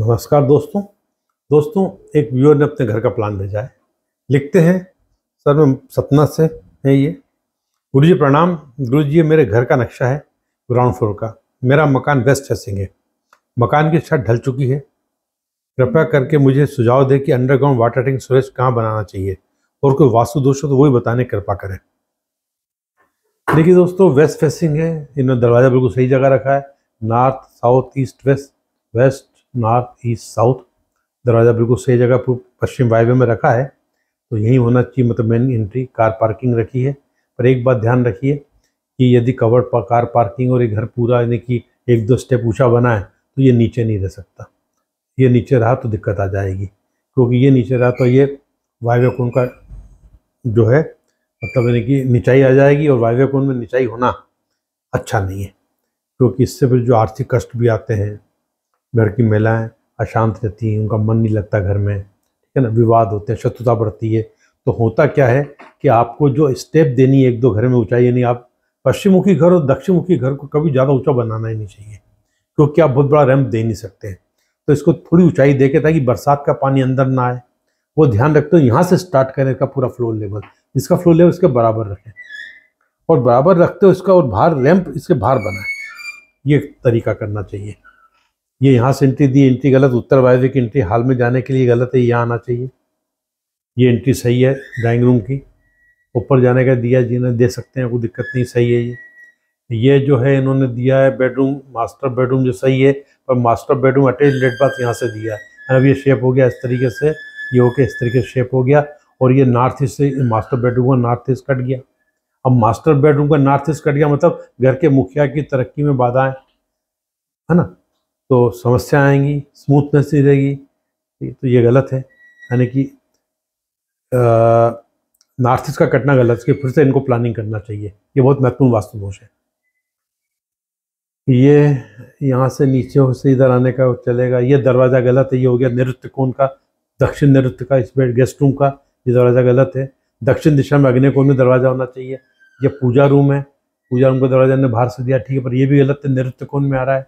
नमस्कार दोस्तों। दोस्तों, एक व्यूअर ने अपने घर का प्लान भेजा है। लिखते हैं, सर, मैं सतना से है ये। गुरु जी प्रणाम। गुरु जी मेरे घर का नक्शा है ग्राउंड फ्लोर का। मेरा मकान वेस्ट फेसिंग है। मकान की छत ढल चुकी है। कृपया करके मुझे सुझाव दे कि अंडरग्राउंड वाटर टैंक स्टोरेज कहाँ बनाना चाहिए। और कोई वास्तु दोष हो तो वही बताने, कृपा करें। देखिए दोस्तों वेस्ट फेसिंग है। इन्होंने दरवाज़ा बिल्कुल सही जगह रखा है। North south east west west north, east, south, दरवाज़ा बिल्कुल सही जगह पश्चिम वायवे में रखा है। तो यही होना चाहिए मतलब मेन एंट्री कार पार्किंग रखी है। पर एक बात ध्यान रखिए कि यदि कवर्ड कार पार्किंग और ये घर पूरा, यानी कि एक दो स्टेप ऊँचा बना है तो ये नीचे नहीं रह सकता। ये नीचे रहा तो दिक्कत आ जाएगी, क्योंकि ये नीचे रहा तो ये वायव्य कोण का जो है मतलब यानी कि निचाई आ जाएगी और वायव्य कोण में निचाई होना अच्छा नहीं है, क्योंकि इससे फिर जो आर्थिक कष्ट भी आते हैं घर की महिलाएँ अशांत रहती हैं, उनका मन नहीं लगता घर में, ठीक है ना? विवाद होते हैं, शत्रुता बढ़ती है। तो होता क्या है कि आपको जो स्टेप देनी है, एक दो घर में ऊंचाई यानी आप पश्चिम मुखी घर और दक्षिण मुखी घर को कभी ज़्यादा ऊँचा बनाना ही नहीं चाहिए, क्योंकि आप बहुत बड़ा रैम्प दे नहीं सकते हैं। तो इसको थोड़ी ऊंचाई दे के ताकि बरसात का पानी अंदर ना आए। वो ध्यान रखते हो, यहाँ से स्टार्ट करें इसका पूरा फ्लोर लेवल इसका फ्लोर लेवल इसके बराबर रखें। और बराबर रखते हो इसका और बाहर रैंप इसके बाहर बनाए। ये तरीका करना चाहिए। ये यहाँ से एंट्री दी एंट्री गलत, उत्तर वायव्य की एंट्री हाल में जाने के लिए गलत है यहाँ आना चाहिए। ये एंट्री सही है ड्राइंग रूम की। ऊपर जाने का दिया जिन्हें दे सकते हैं, कोई दिक्कत नहीं, सही है ये। ये जो है इन्होंने दिया है बेडरूम मास्टर बेडरूम जो सही है, पर master bedroom attach let bath यहाँ से दिया है। अब ये शेप हो गया इस तरीके से, ये होके इस तरीके से शेप हो गया और ये नॉर्थ ईस्ट से मास्टर बेडरूम का नॉर्थ ईस्ट कट गया। अब मास्टर बेडरूम का नॉर्थ ईस्ट कट गया मतलब घर के मुखिया की तरक्की में बाधाएँ है ना? तो समस्या आएँगी स्मूथनेस नहीं रहेगी। तो ये गलत है। यानी कि नॉर्थ ईस्ट का कटना गलत है फिर से इनको प्लानिंग करना चाहिए। ये बहुत महत्वपूर्ण वास्तु दोष है। ये यहाँ से नीचे से इधर आने का चलेगा। ये दरवाज़ा गलत है, ये हो गया नृत्य कोण का, दक्षिण नृत्य का, इस बेड गेस्ट रूम का, ये दरवाज़ा गलत है। दक्षिण दिशा में अग्नि कोण में दरवाज़ा होना चाहिए। ये पूजा रूम है। पूजा रूम का दरवाज़ा ने बाहर से दिया, ठीक है, पर ये भी गलत है, नृत्य कोण में आ रहा है।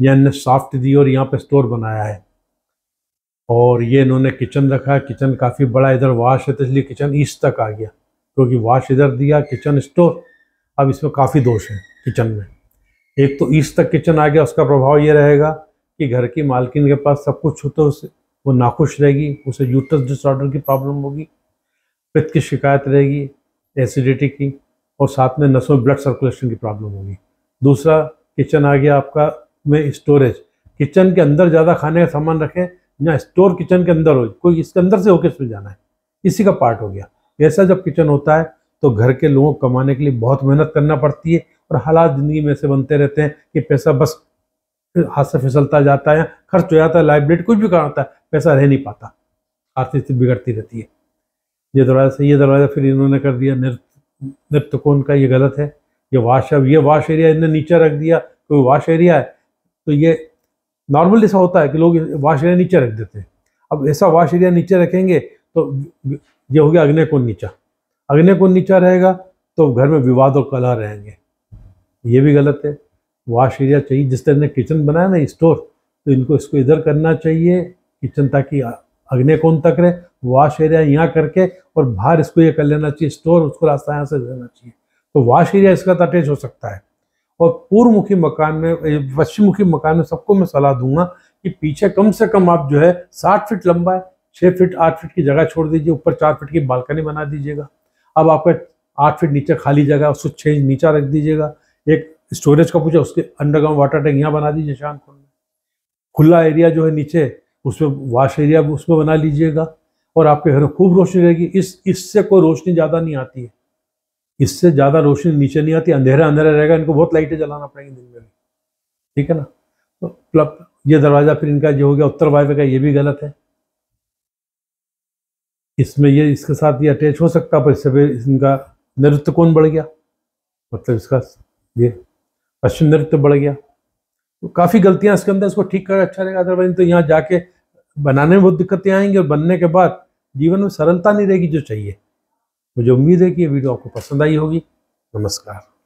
या इन्हें सॉफ्ट दी और यहाँ पे स्टोर बनाया है। और ये इन्होंने किचन रखा है। किचन काफ़ी बड़ा इधर वाश है तो इसलिए किचन ईस्ट तक आ गया। क्योंकि तो वाश इधर दिया किचन स्टोर अब इसमें काफ़ी दोष है किचन में। एक तो ईस्ट तक किचन आ गया, उसका प्रभाव ये रहेगा कि घर की मालकिन के पास सब कुछ हो तो उसे, वो नाखुश रहेगी, उसे यूटस डिसऑर्डर की प्रॉब्लम होगी, पित्त की शिकायत रहेगी एसिडिटी की, और साथ में नसों में ब्लड सर्कुलेशन की प्रॉब्लम होगी। दूसरा किचन आ गया आपका में स्टोरेज किचन के अंदर ज़्यादा खाने का सामान रखें, या स्टोर किचन के अंदर हो, कोई इसके अंदर से होके इसमें जाना है। इसी का पार्ट हो गया। ऐसा जब किचन होता है तो घर के लोगों को कमाने के लिए बहुत मेहनत करना पड़ती है और हालात ज़िंदगी में ऐसे बनते रहते हैं कि पैसा बस हाथ से फिसलता जाता है, खर्च हो जाता है लाइब्रेरी कुछ भी होता है, पैसा रह नहीं पाता। आर्थिक स्थिति बिगड़ती रहती है। ये दरवाज़ा से ये दरवाज़ा फिर इन्होंने कर दिया। नृत्य नृत्य का ये गलत है। ये वाश अब ये वाश एरिया इन्होंने नीचे रख दिया। कोई वाश एरिया है तो ये नॉर्मल ऐसा होता है कि लोग वाश एरिया नीचे रख देते हैं। अब ऐसा वाश एरिया नीचे रखेंगे तो ये हो गया अग्नि कोण नीचा। अग्नि कोण नीचा रहेगा तो घर में विवाद और कला रहेंगे। ये भी गलत है। वाश एरिया चाहिए। जिस तरह ने किचन बनाया ना स्टोर तो इनको इसको इधर करना चाहिए किचन ताकि अग्नि कोण तक रहे। वाश एरिया यहाँ करके और बाहर इसको ये कर लेना चाहिए स्टोर उसको रास्ता यहाँ से देना चाहिए। तो वाश एरिया इसका अटैच हो सकता है। और पूर्व मुखी मकान में पश्चिम मुखी मकान में सबको मैं सलाह दूँगा कि पीछे कम से कम आप जो है साठ फीट लंबा है छः फीट, आठ फीट की जगह छोड़ दीजिए, ऊपर चार फीट की बालकनी बना दीजिएगा। अब आपका आठ फीट नीचे खाली जगह उसको छः नीचा रख दीजिएगा। एक स्टोरेज का पूछा, उसके अंडरग्राउंड वाटर टैंक यहाँ बना दीजिए शाम को खुला एरिया जो है नीचे, उसमें वाश एरिया उसमें बना लीजिएगा और आपके घर में खूब रोशनी रहेगी। इस, इससे कोई रोशनी ज़्यादा नहीं आती है। इससे ज़्यादा रोशनी नीचे नहीं आती, अंधेरा अंधेरा रहेगा, इनको बहुत लाइटें जलाना पड़ेंगी दिन में ठीक है ना? तो प्लब ये दरवाज़ा फिर इनका जो हो गया, उत्तर वायव्य का ये भी गलत है। इसमें ये, इसके साथ ये अटैच हो सकता पर इससे फिर इनका नृत्य कौन बढ़ गया? मतलब इसका ये पश्चिम नृत्य बढ़ गया। तो काफ़ी गलतियाँ इसके अंदर, इसको ठीक कर अच्छा रहेगा। अदरवाइज़ तो यहाँ जाके बनाने में बहुत दिक्कतें आएँगी, और बनने के बाद जीवन में सरलता नहीं रहेगी जो चाहिए। मुझे उम्मीद है कि ये वीडियो आपको पसंद आई होगी। नमस्कार।